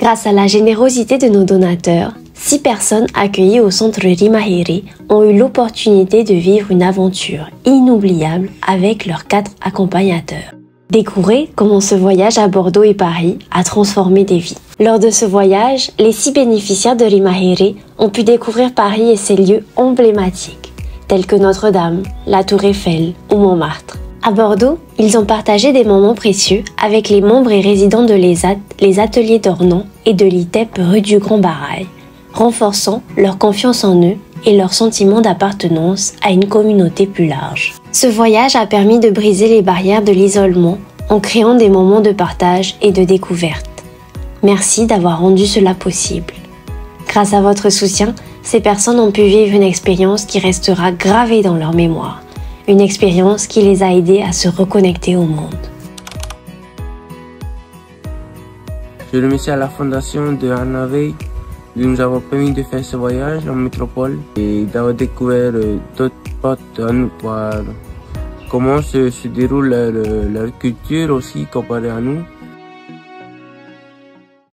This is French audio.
Grâce à la générosité de nos donateurs, six personnes accueillies au centre Rimahiri ont eu l'opportunité de vivre une aventure inoubliable avec leurs quatre accompagnateurs. Découvrez comment ce voyage à Bordeaux et Paris a transformé des vies. Lors de ce voyage, les six bénéficiaires de Rimahiri ont pu découvrir Paris et ses lieux emblématiques, tels que Notre-Dame, la Tour Eiffel ou Montmartre. À Bordeaux, ils ont partagé des moments précieux avec les membres et résidents de l'ESAT, les ateliers d'Ornon et de l'ITEP rue du Grand Barail, renforçant leur confiance en eux et leur sentiment d'appartenance à une communauté plus large. Ce voyage a permis de briser les barrières de l'isolement en créant des moments de partage et de découverte. Merci d'avoir rendu cela possible. Grâce à votre soutien, ces personnes ont pu vivre une expérience qui restera gravée dans leur mémoire une expérience qui les a aidés à se reconnecter au monde. Je remercie à la fondation de Hanavey de nous avoir permis de faire ce voyage en métropole et d'avoir découvert euh, d'autres potes à nous, voir comment se, déroule leur, leur culture aussi comparée à nous.